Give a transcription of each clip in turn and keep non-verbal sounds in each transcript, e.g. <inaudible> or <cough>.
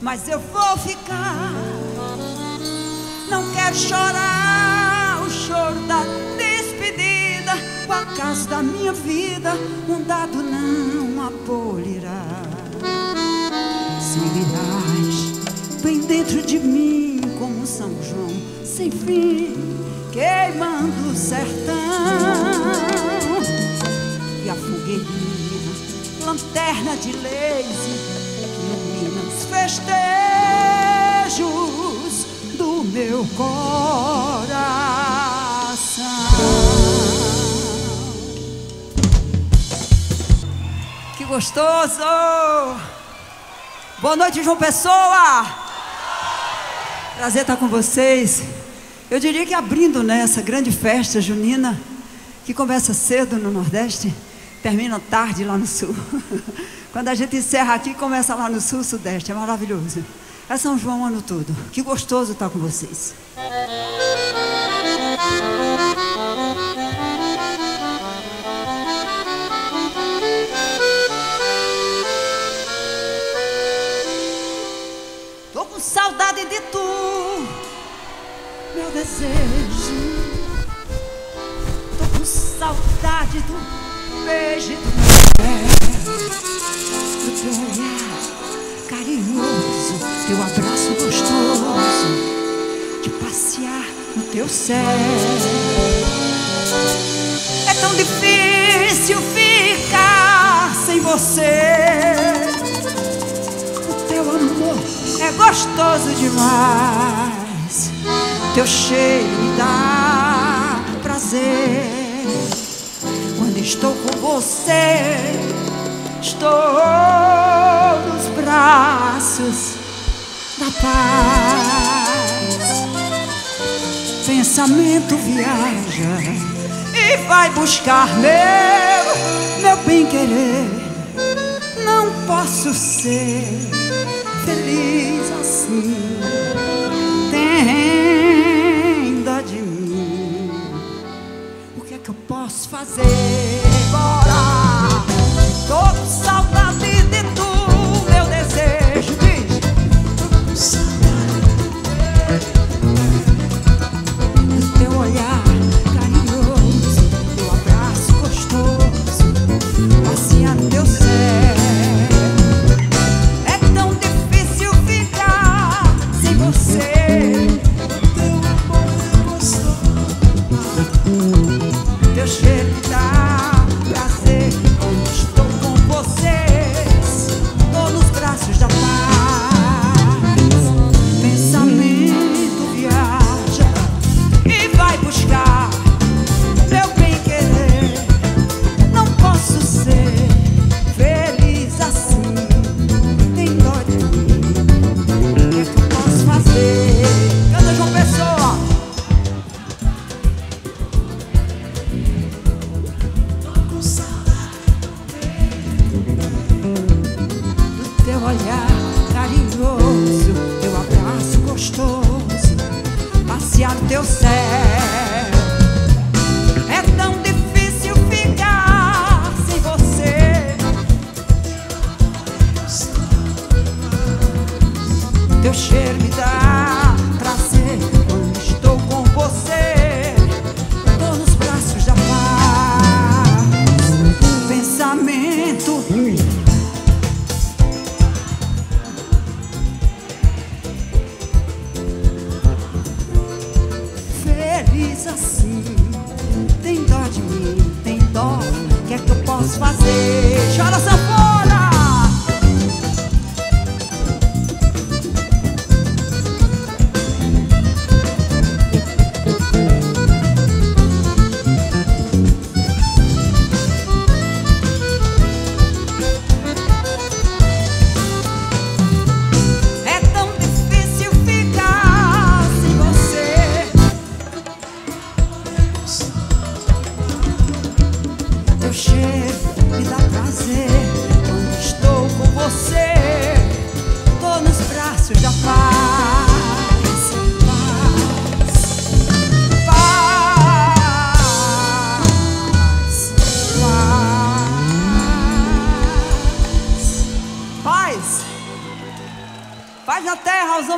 mas eu vou ficar. Não quero chorar o choro da despedida. O acaso da minha vida, um dado não abolirá. Seguirás bem dentro de mim, como São João, sem fim, queimando o sertão. E a fogueirinha, lanterna de os festejos do meu coração. Que gostoso! Boa noite, João Pessoa! Prazer estar com vocês. Eu diria que abrindo nessa grande festa junina, que começa cedo no Nordeste, termina tarde lá no Sul. <laughs> Quando a gente encerra aqui, começa lá no Sul, Sudeste. É maravilhoso. É São João o ano todo. Que gostoso estar com vocês. Tô com saudade de tu, meu desejo. Tô com saudade do beijo do teu olhar carinhoso, teu abraço gostoso, de passear no teu céu. É tão difícil ficar sem você. O teu amor é gostoso demais. Teu cheiro me dá prazer. Estou com você, estou nos braços da paz. Pensamento viaja e vai buscar meu, meu bem querer. Não posso ser feliz assim. Fazer? Bora! Tô com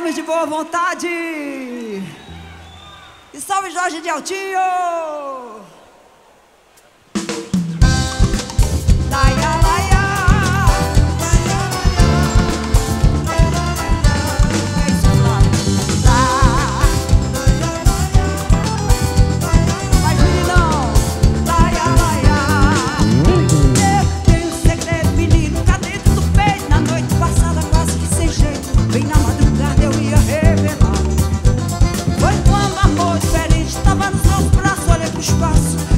homens de boa vontade. E salve Jorge de Altinho! Passou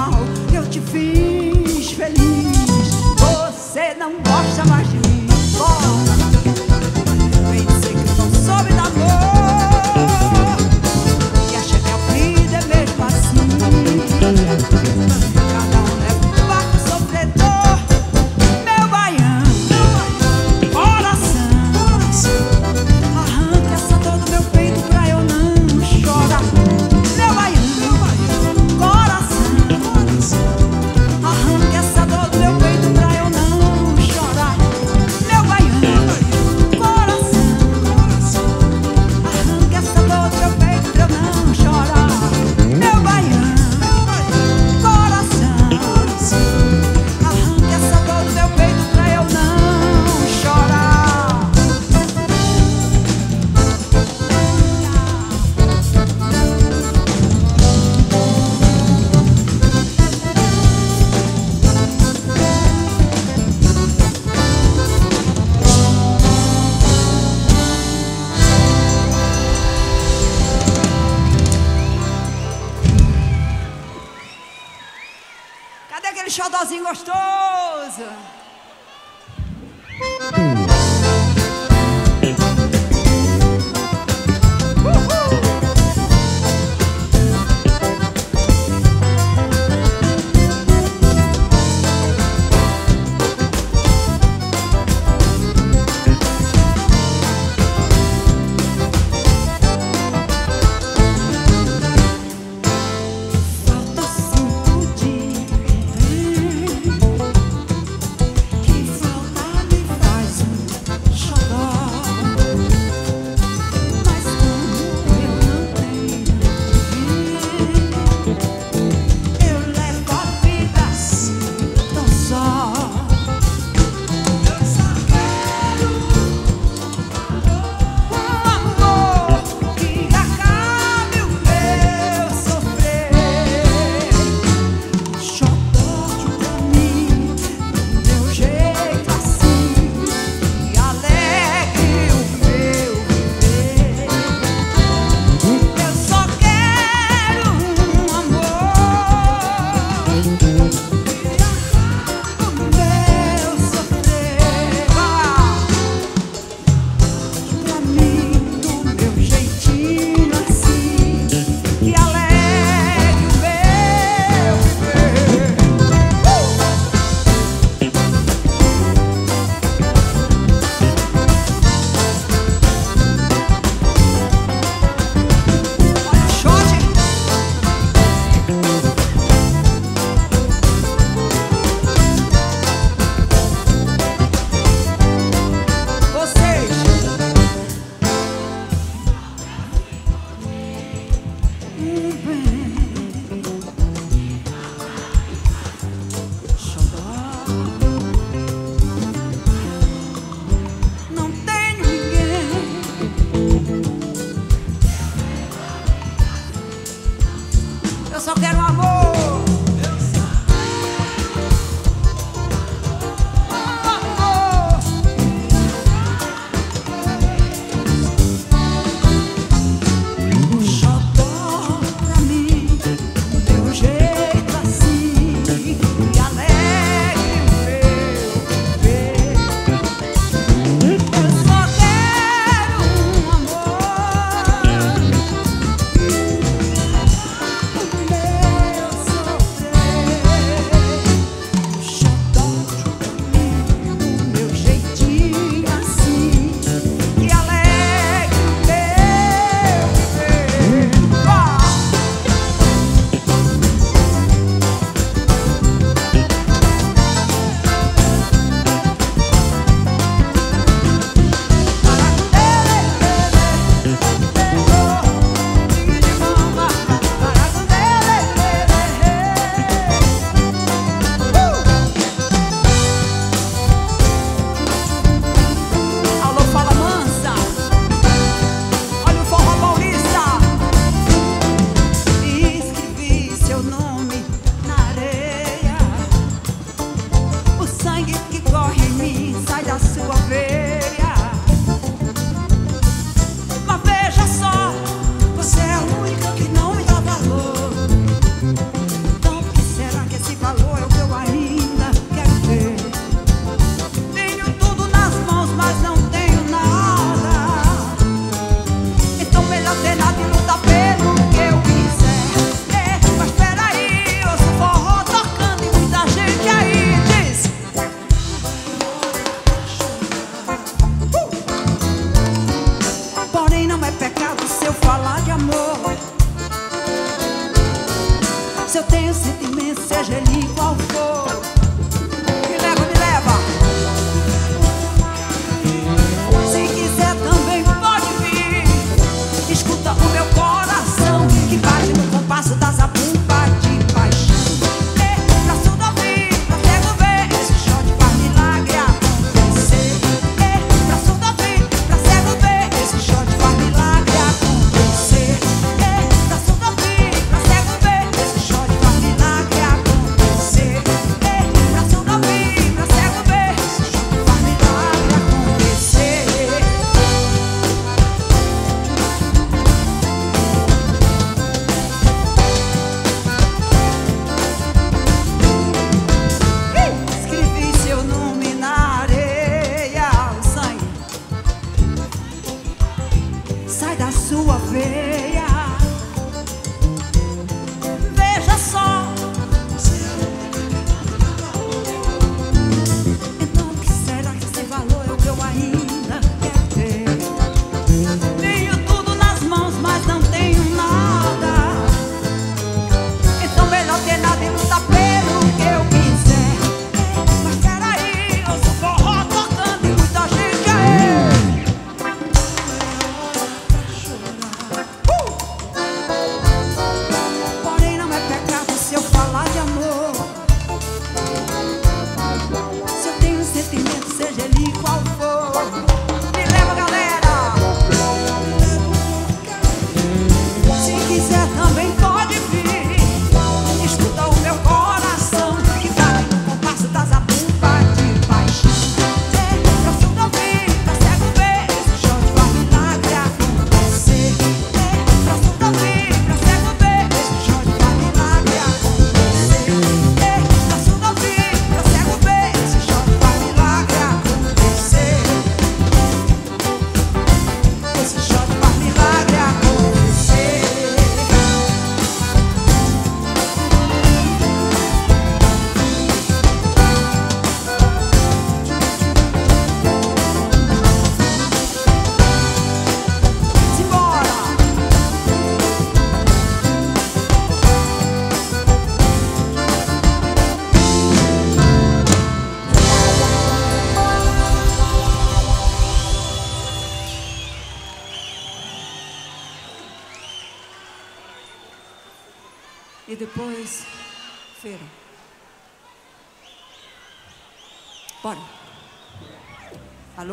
mal, eu te fiz feliz. Você não gosta mais de mim,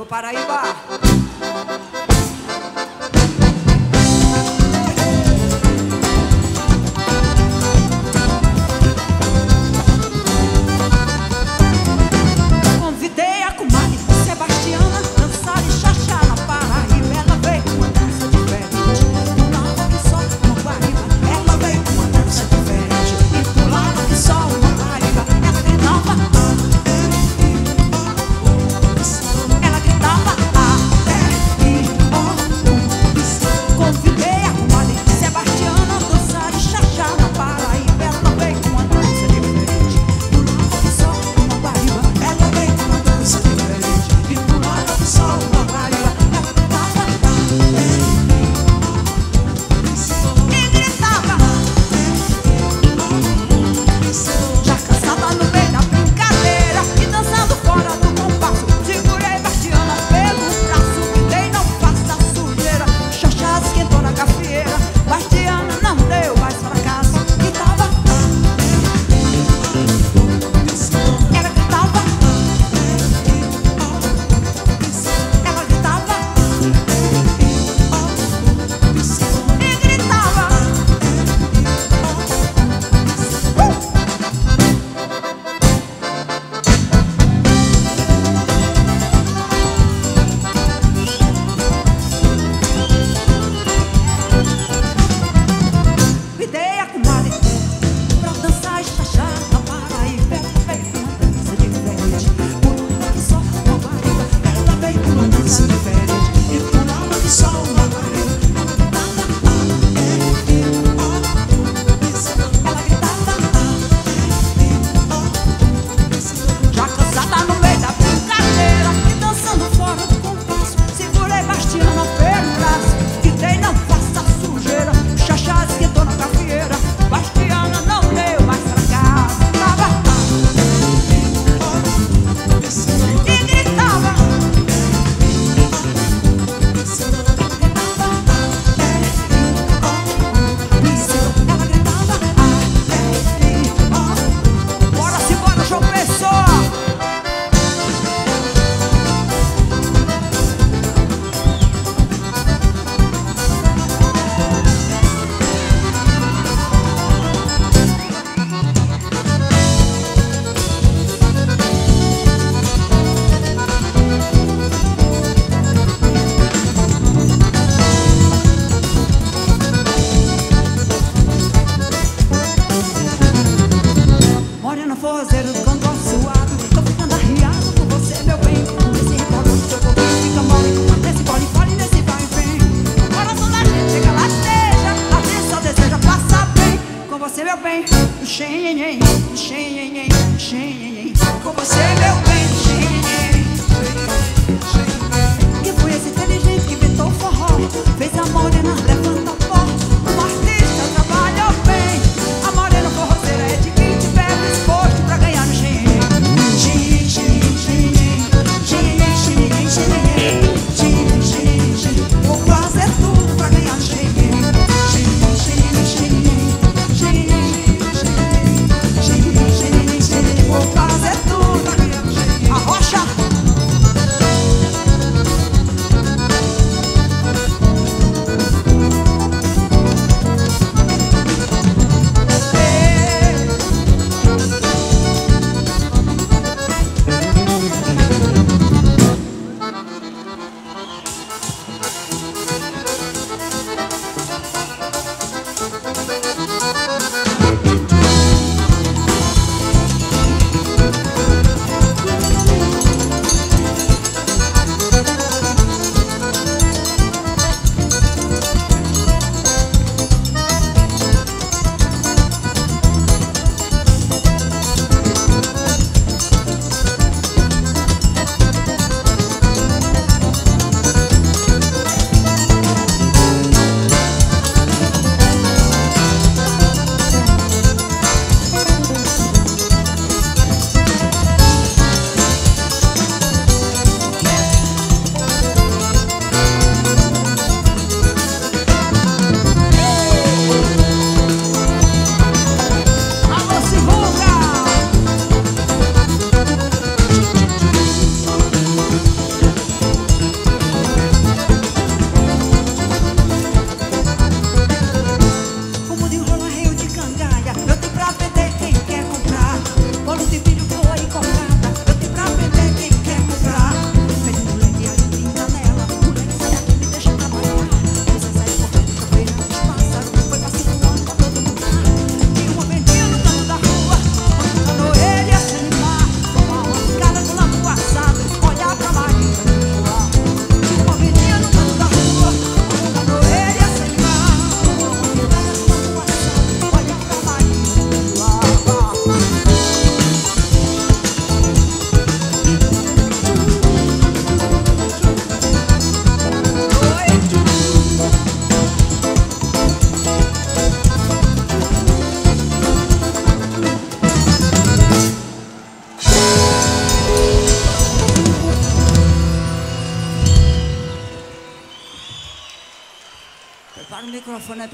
Paraíba.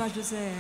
José.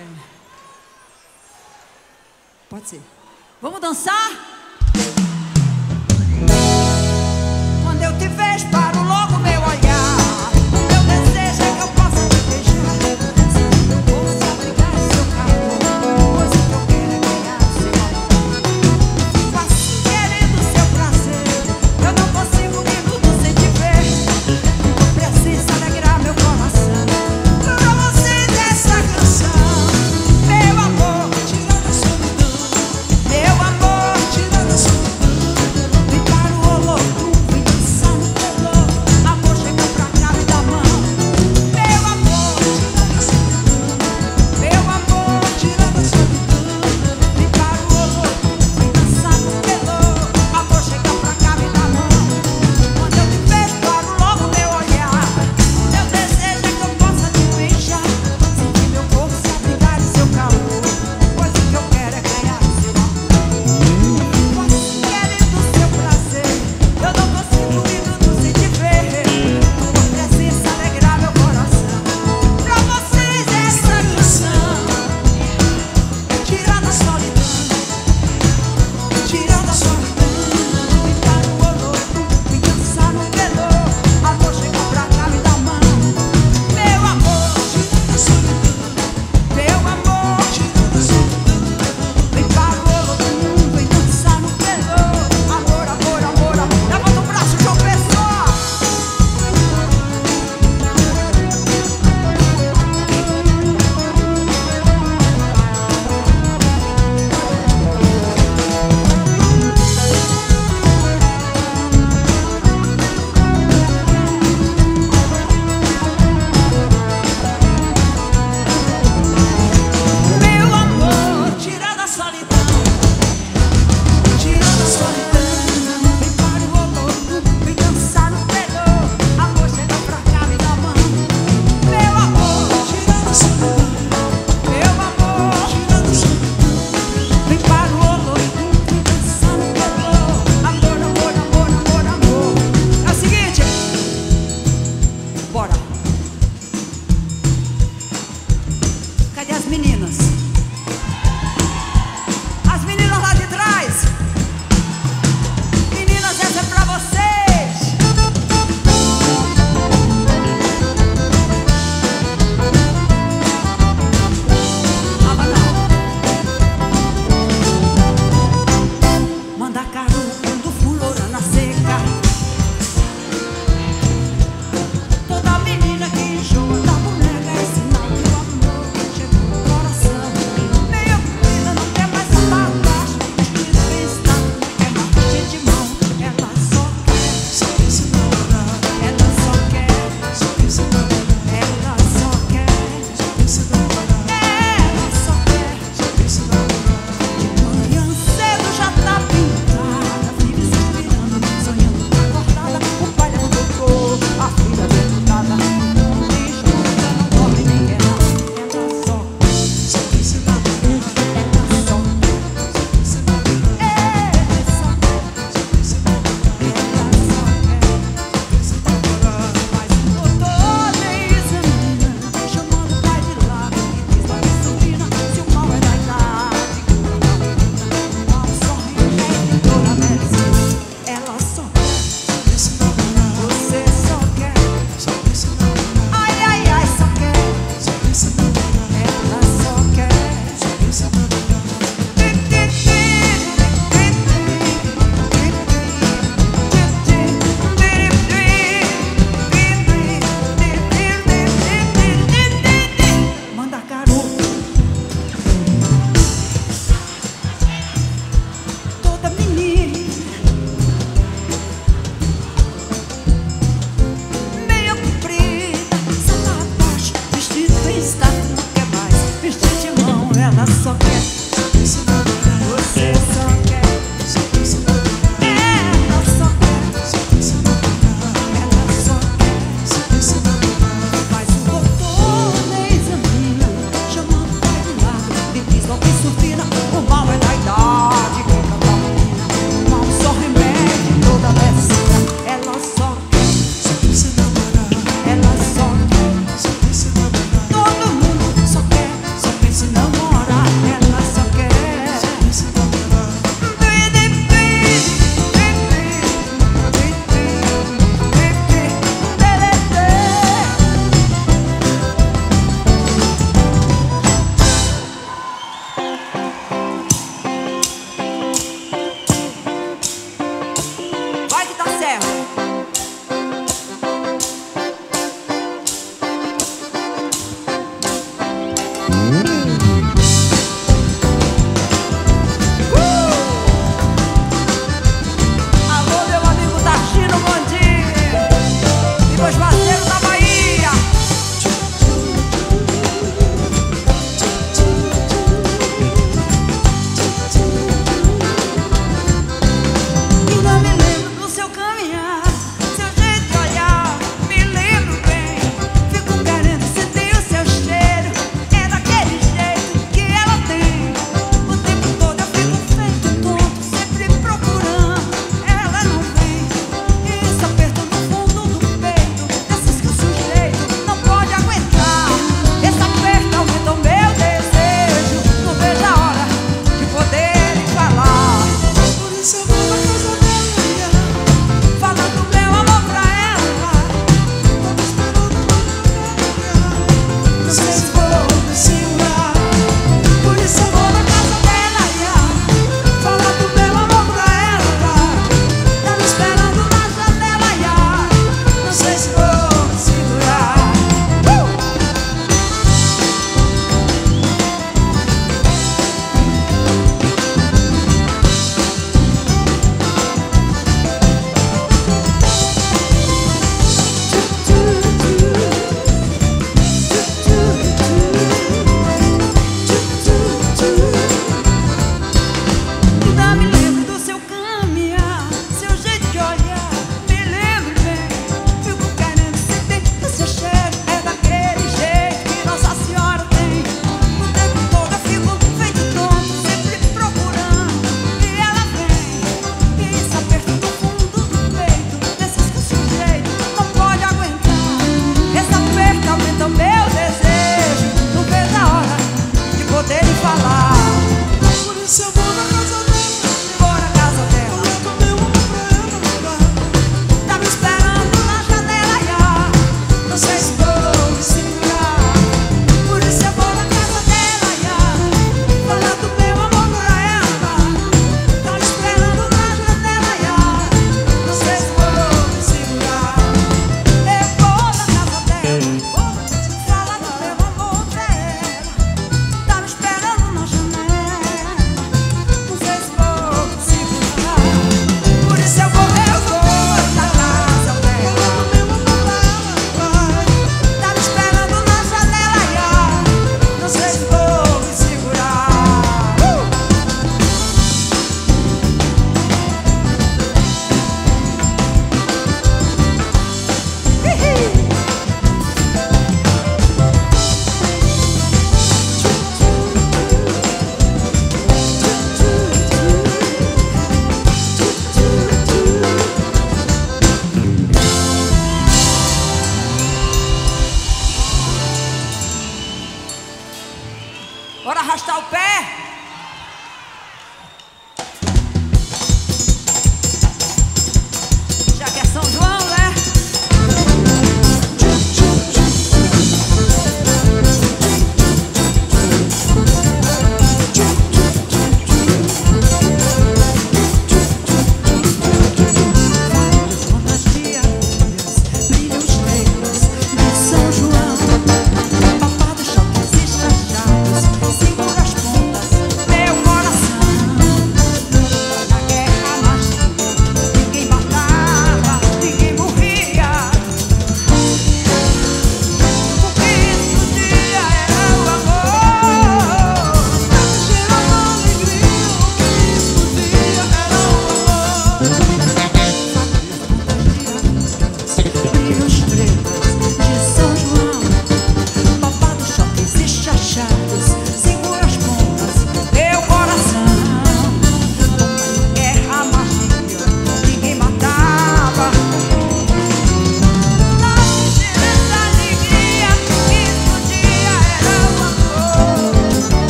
Bora arrastar o pé.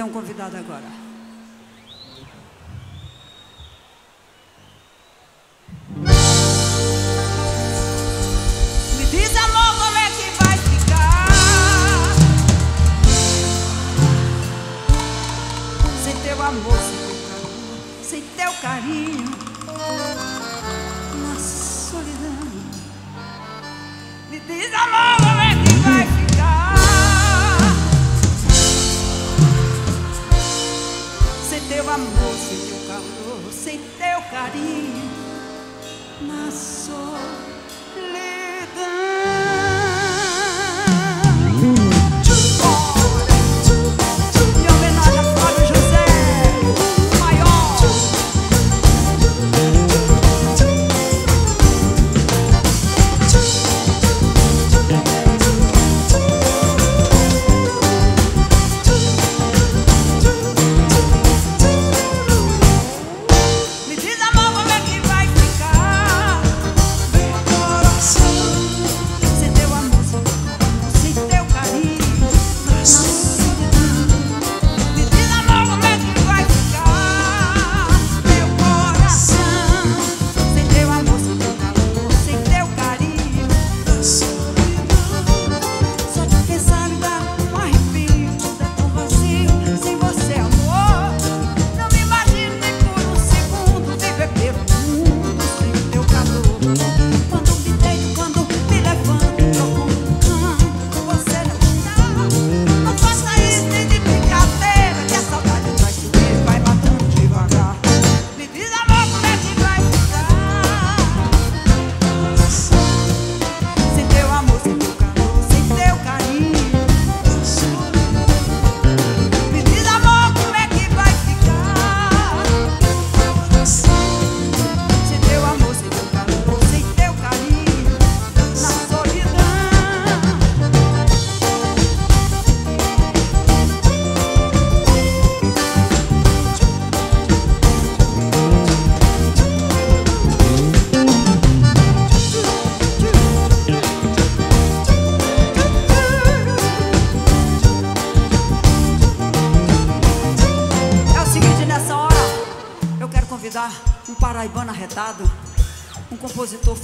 Ter um convidado agora.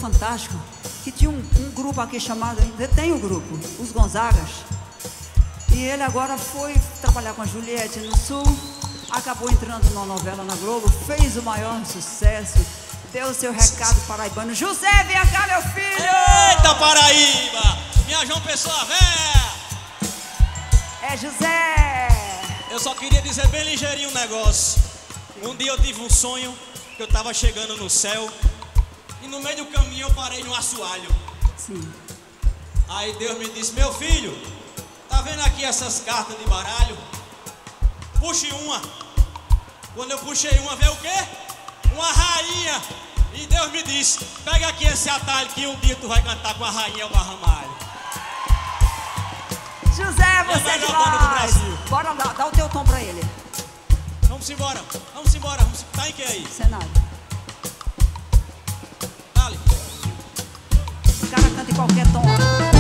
Fantástico, que tinha um, um grupo aqui chamado, ainda tem o grupo, os Gonzagas. E ele agora foi trabalhar com a Juliette no Sul, acabou entrando numa novela na Globo, fez o maior sucesso, deu seu recado paraibano. José, vem cá, meu filho! Eita Paraíba! Minha João Pessoa véia! É José! Eu só queria dizer bem ligeirinho um negócio. Um dia eu tive um sonho que eu tava chegando no céu no caminho eu parei num assoalho. Sim. Aí Deus me disse: Meu filho, tá vendo aqui essas cartas de baralho? Puxe uma. Quando eu puxei uma, veio o quê? Uma rainha. E Deus me disse: Pega aqui esse atalho que um dia tu vai cantar com a rainha o Ramalho. José, você é demais! Brasil. Bora lá, dá o teu tom pra ele. Vamos embora, vamos embora. Vamos... Tá em que aí? Cenário. Cara canta em qualquer tom.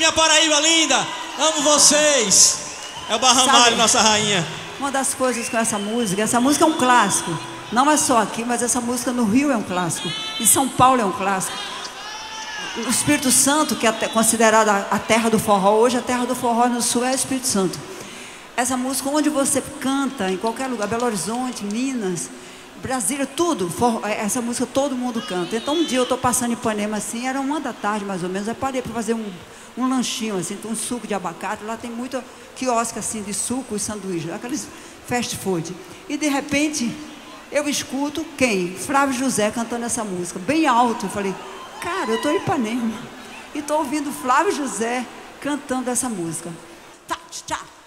minha Paraíba linda. Amo vocês. É o Barramalho, nossa rainha. Uma das coisas com essa música, essa música é um clássico. Não é só aqui, mas essa música no Rio é um clássico. Em São Paulo é um clássico. O Espírito Santo, que é considerada a terra do forró, hoje a terra do forró no sul é o Espírito Santo. Essa música, onde você canta, em qualquer lugar, Belo Horizonte, Minas, Brasília, tudo, é, essa música todo mundo canta. Então um dia eu estou passando em Ipanema assim, era uma da tarde mais ou menos, eu parei para fazer um, um lanchinho assim, um suco de abacate, lá tem muito quiosque assim de suco e sanduíche, aqueles fast food. E de repente eu escuto quem? Flávio José cantando essa música, bem alto. Eu falei, cara, eu estou em Ipanema e estou ouvindo Flávio José cantando essa música. Tá, tchau, tchau.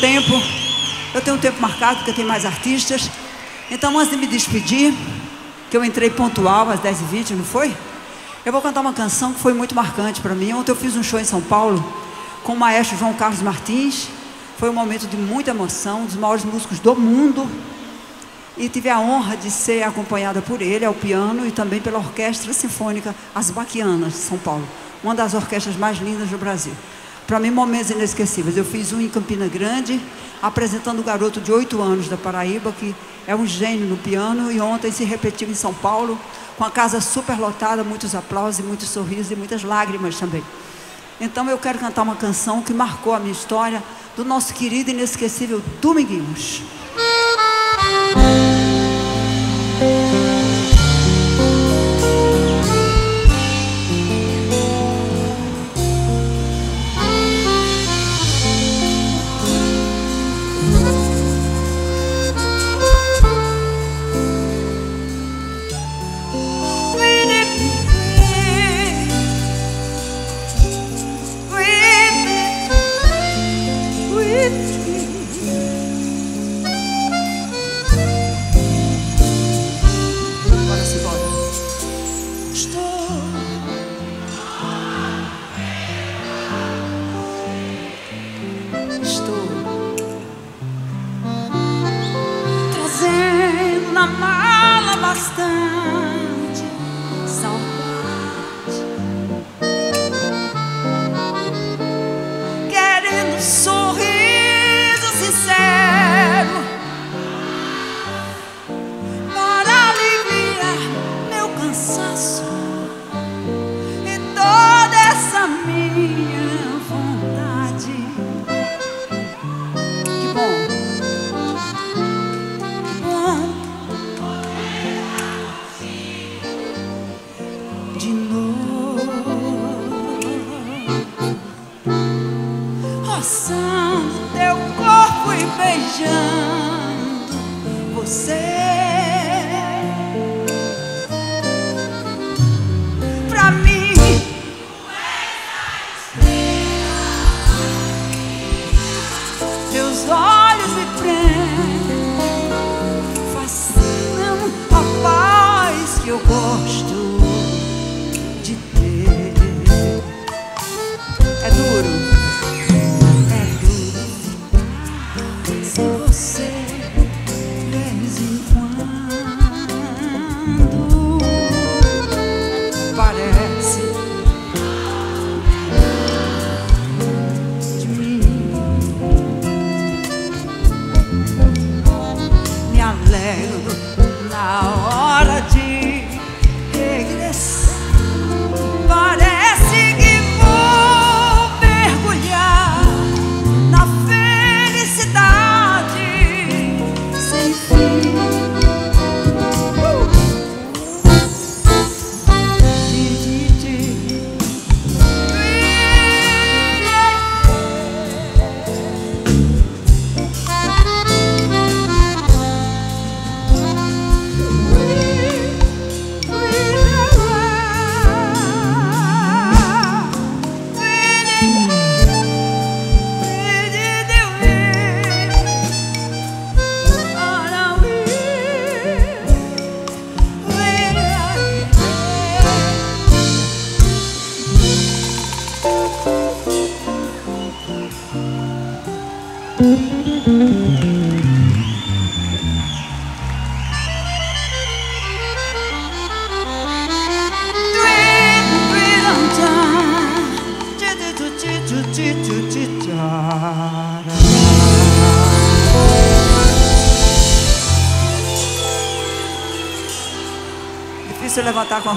Tempo, eu tenho um tempo marcado porque tem mais artistas. Então, antes de me despedir, que eu entrei pontual às 10h20, não foi? Eu vou cantar uma canção que foi muito marcante para mim. Ontem eu fiz um show em São Paulo com o maestro João Carlos Martins. Foi um momento de muita emoção, um dos maiores músicos do mundo. E tive a honra de ser acompanhada por ele ao piano e também pela Orquestra Sinfônica As Baquianas de São Paulo, uma das orquestras mais lindas do Brasil. Para mim, momentos inesquecíveis. Eu fiz um em Campina Grande, apresentando um garoto de 8 anos da Paraíba, que é um gênio no piano, e ontem se repetiu em São Paulo, com a casa super lotada, muitos aplausos, muitos sorrisos e muitas lágrimas também. Então eu quero cantar uma canção que marcou a minha história do nosso querido e inesquecível Dominguinhos.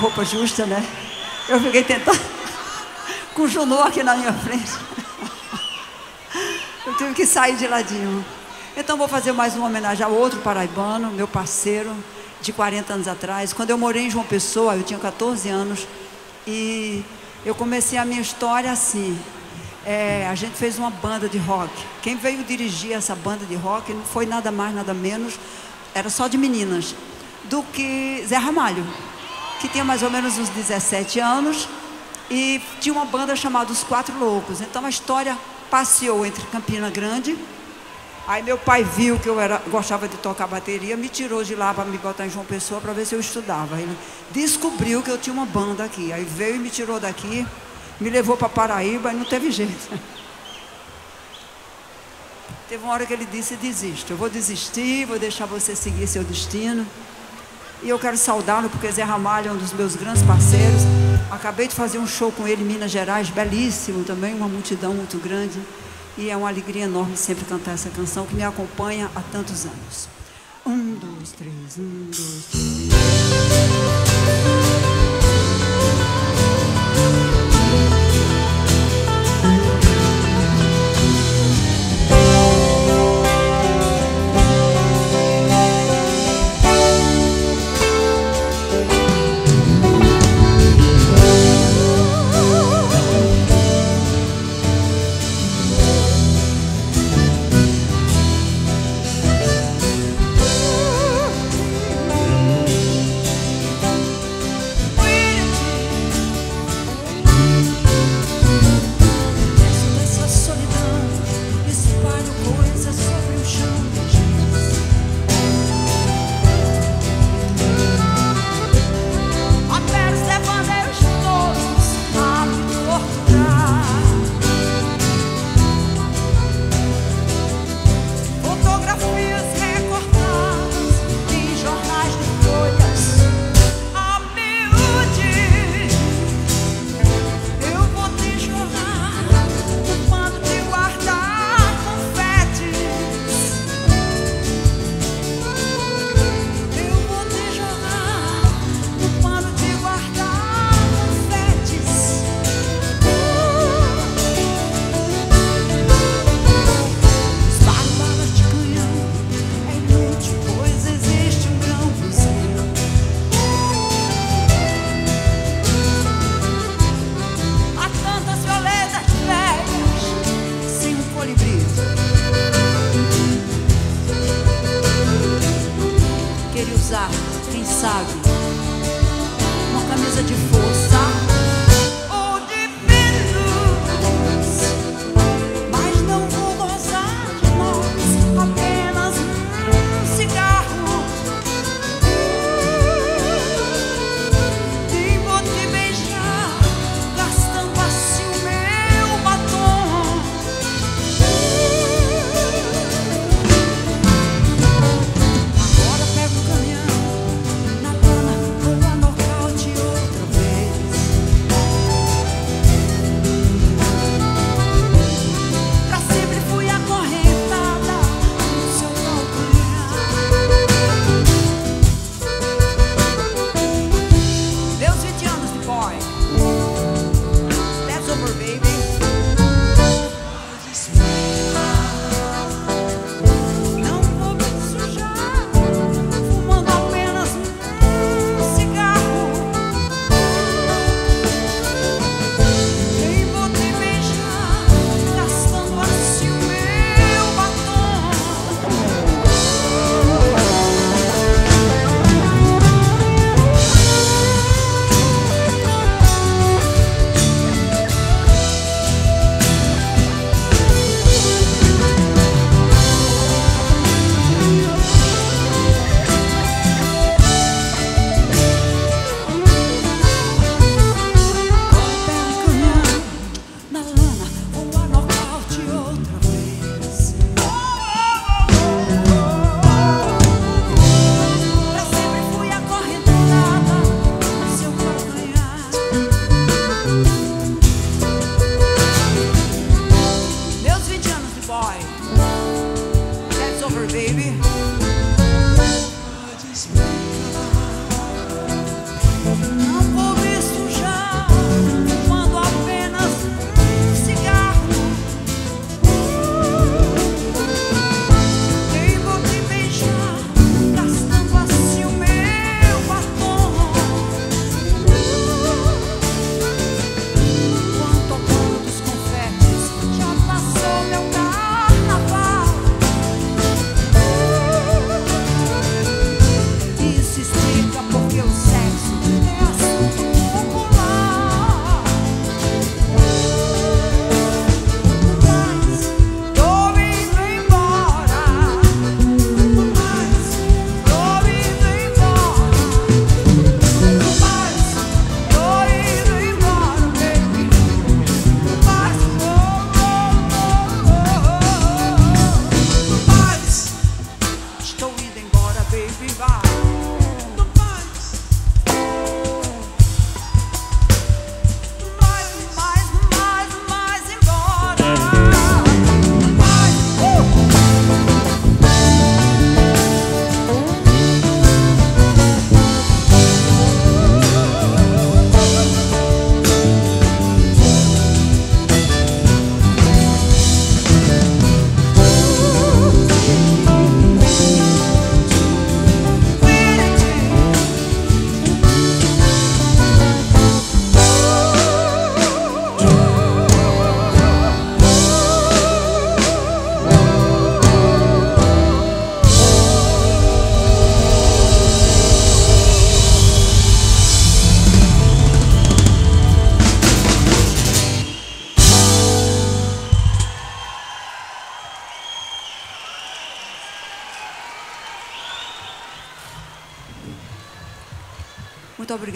Roupa justa, né? Eu fiquei tentando <laughs> com o Junô aqui na minha frente. Eu tive que sair de ladinho. Então vou fazer mais uma homenagem a outro paraibano, meu parceiro de 40 anos atrás. Quando eu morei em João Pessoa, eu tinha 14 anos e eu comecei a minha história assim. É, a gente fez uma banda de rock. Quem veio dirigir essa banda de rock não foi nada mais, nada menos, era só de meninas, do que Zé Ramalho que tinha mais ou menos uns 17 anos e tinha uma banda chamada Os Quatro Loucos. Então a história passeou entre Campina Grande Aí meu pai viu que eu era, gostava de tocar bateria, me tirou de lá para me botar em João Pessoa para ver se eu estudava. Ele descobriu que eu tinha uma banda aqui. Aí veio e me tirou daqui, me levou para Paraíba e não teve jeito. <laughs> Teve uma hora que ele disse: desisto, eu vou desistir, vou deixar você seguir seu destino. E eu quero saudá-lo porque Zé Ramalho é um dos meus grandes parceiros. Acabei de fazer um show com ele em Minas Gerais, belíssimo também, uma multidão muito grande. E é uma alegria enorme sempre cantar essa canção que me acompanha há tantos anos. Um, dois, três, um, dois, três.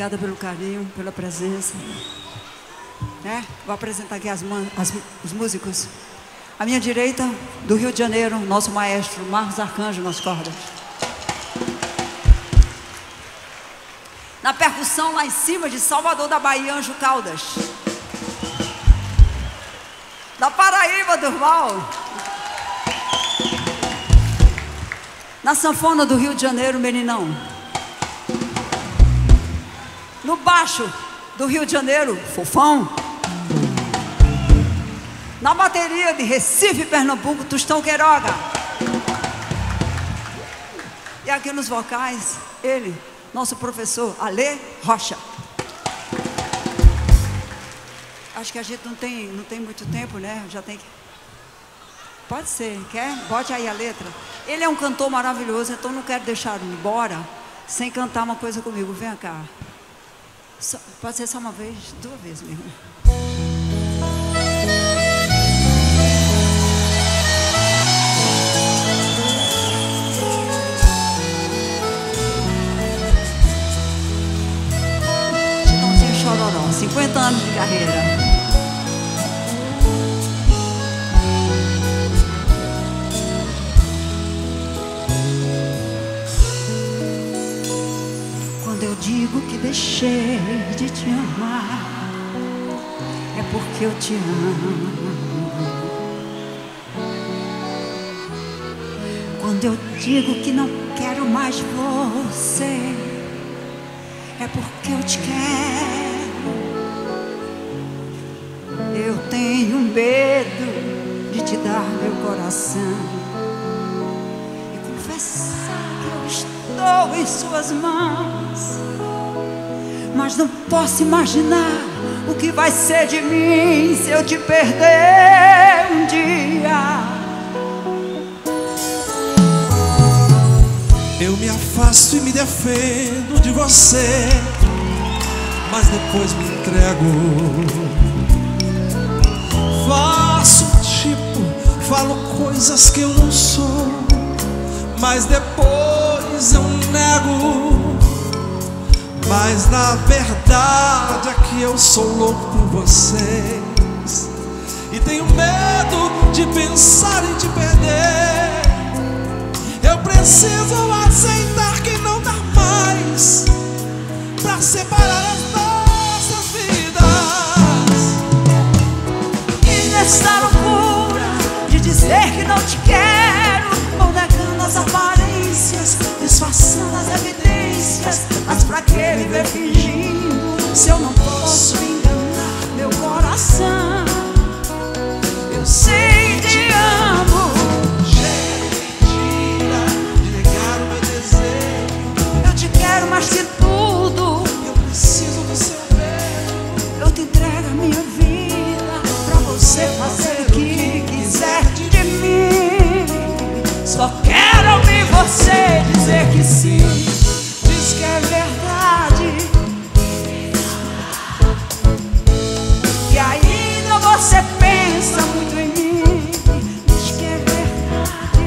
Obrigada pelo carinho, pela presença. Né? Vou apresentar aqui as, as, os músicos. À minha direita, do Rio de Janeiro, nosso maestro Marcos Arcanjo nas cordas. Na percussão, lá em cima, de Salvador da Bahia, Anjo Caldas. Da Paraíba, Durval. Na sanfona do Rio de Janeiro, Meninão. No baixo do Rio de Janeiro, Fofão. Na bateria de Recife, Pernambuco, Tostão Queiroga. E aqui nos vocais, ele, nosso professor Alê Rocha. Acho que a gente não tem, não tem muito tempo, né? Já tem que. Pode ser, quer? Bote aí a letra. Ele é um cantor maravilhoso, então não quero deixar ele embora sem cantar uma coisa comigo. Vem cá. Só, pode ser só uma vez, duas vezes mesmo. Chitãozinho Chororó, 50 anos de carreira. Digo que deixei de te amar, é porque eu te amo. Quando eu digo que não quero mais você, é porque eu te quero. Eu tenho medo de te dar meu coração em suas mãos mas não posso imaginar o que vai ser de mim se eu te perder um dia. Eu me afasto e me defendo de você, mas depois me entrego. Faço tipo, falo coisas que eu não sou, mas depois eu nego. Mas na verdade é que eu sou louco por vocês. E tenho medo de pensar em te perder. Eu preciso aceitar que não dá mais Pra separar as nossas vidas. E nessa loucura de dizer que não te quero Vou negando as aparências Disfarçando as evidências Mas pra que viver fingindo Se eu não posso enganar meu coração? Eu sei te você dizer que sim. Diz que é verdade. Que ainda você pensa muito em mim. Diz que é verdade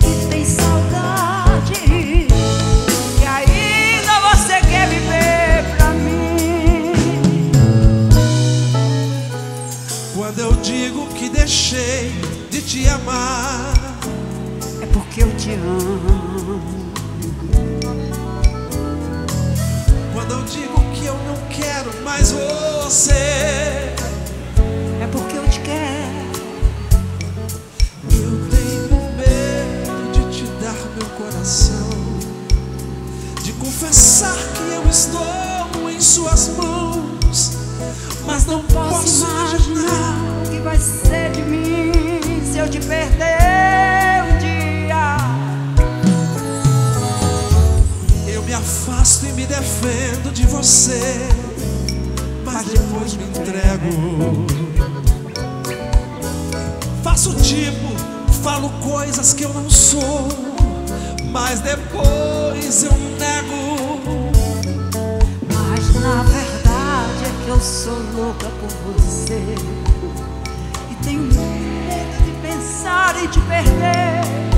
Que tem saudade. Que ainda você quer viver pra mim. Quando eu digo que deixei de te amar te amo Quando eu digo que eu não quero mais você É porque eu te quero. Eu tenho medo de te dar meu coração De confessar que eu estou em suas mãos Mas não Posso imaginar o que vai ser de mim Se eu te perder afasto e me defendo de você Mas depois me entrego. Faço tipo, falo coisas que eu não sou Mas depois eu nego. Mas na verdade é que eu sou louca por você E tenho medo de pensar em te perder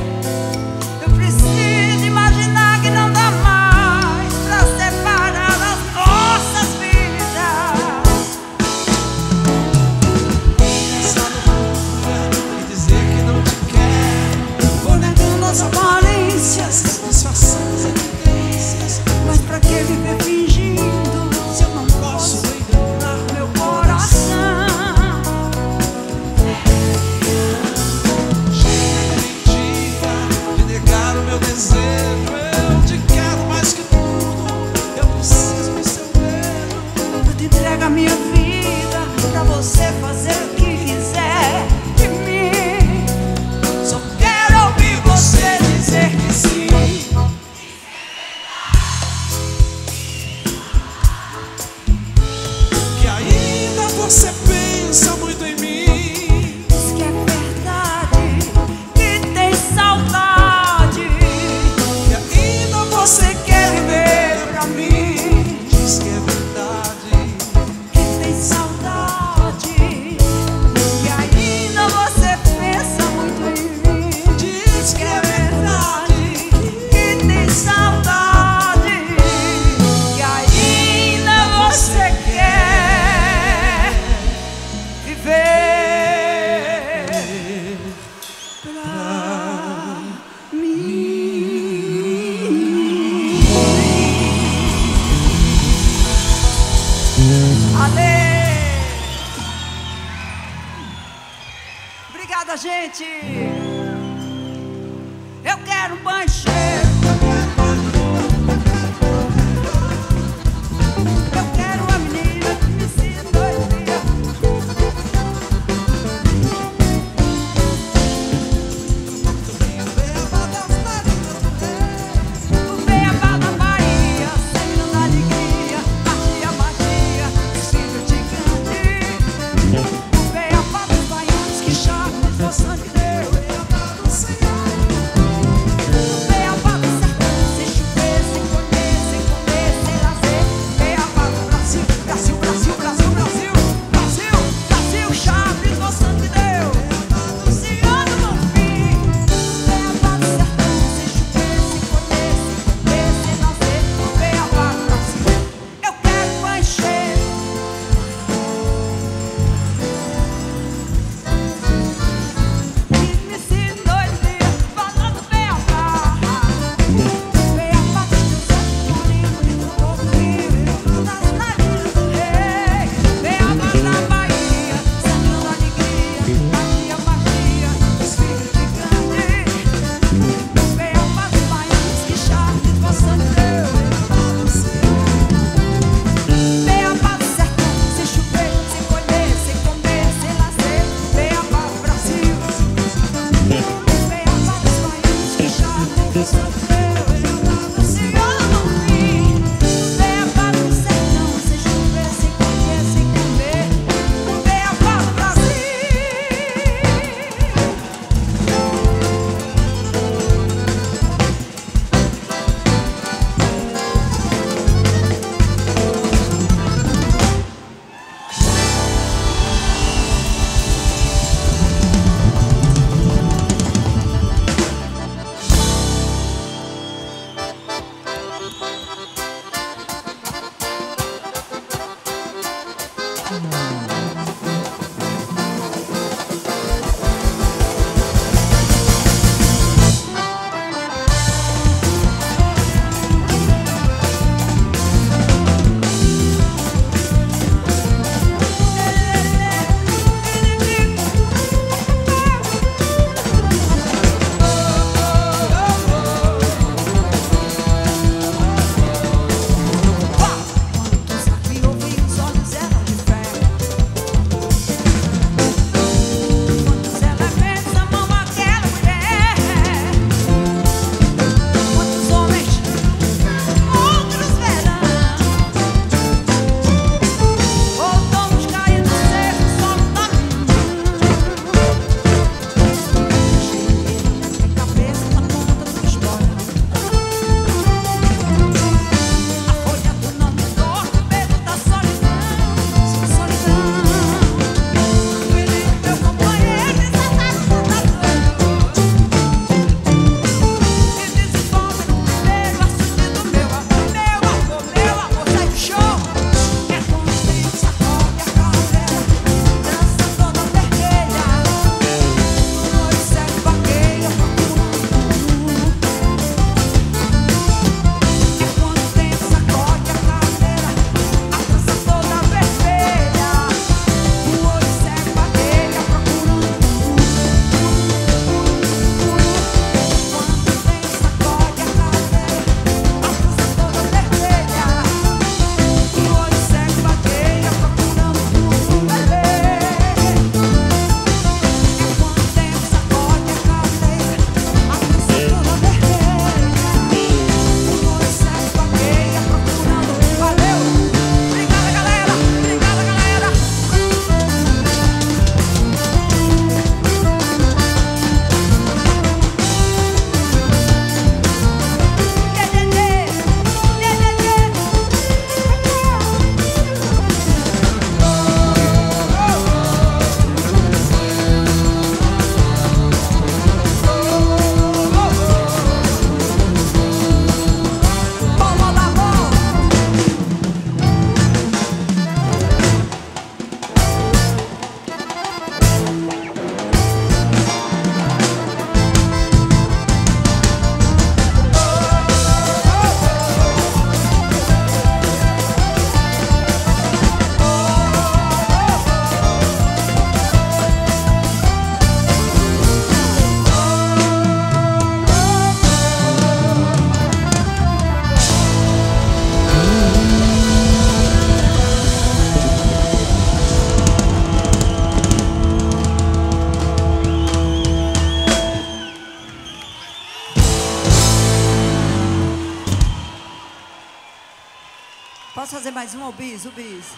o bis, o bis.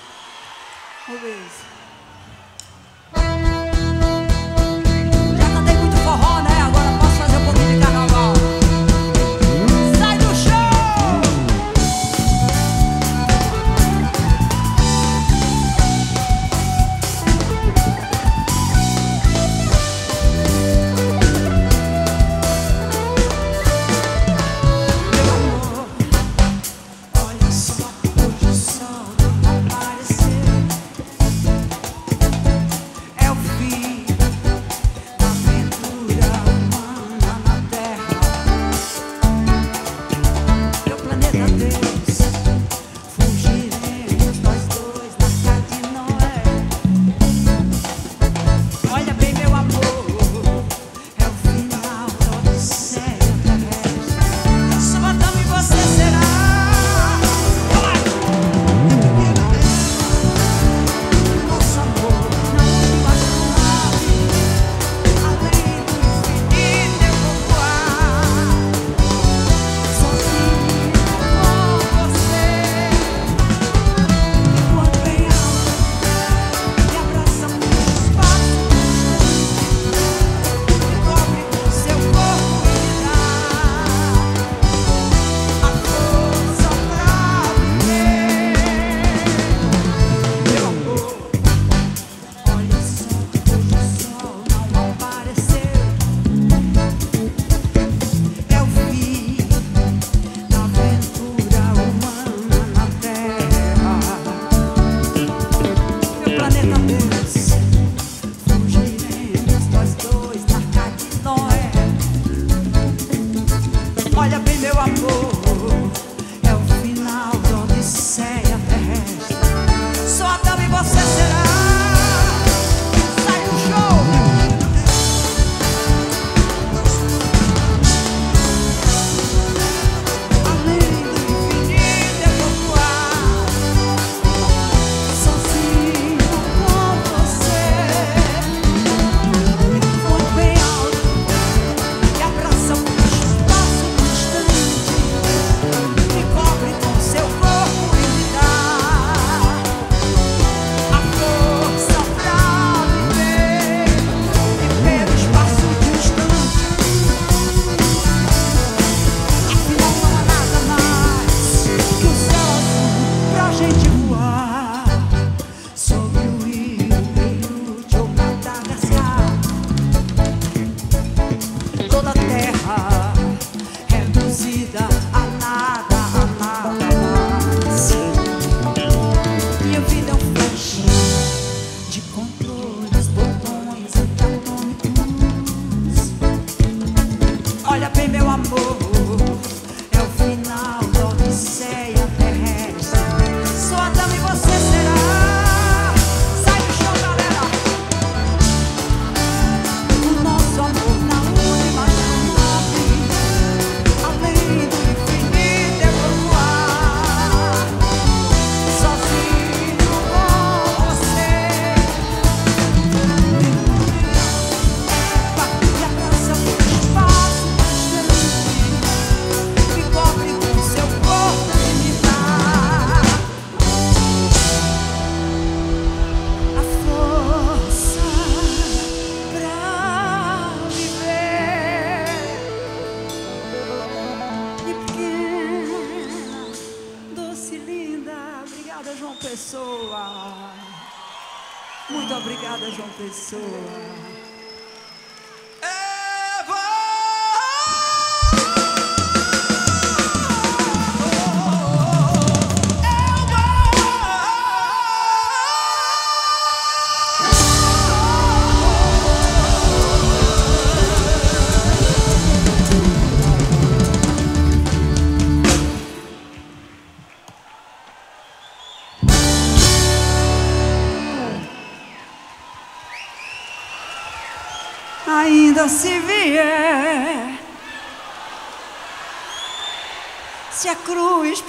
O bis.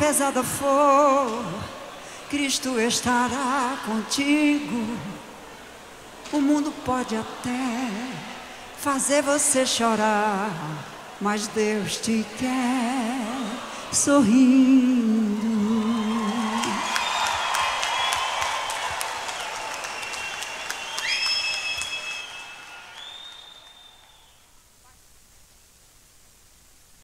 pesada for, Cristo estará contigo. O mundo pode até fazer você chorar, mas Deus te quer sorrindo.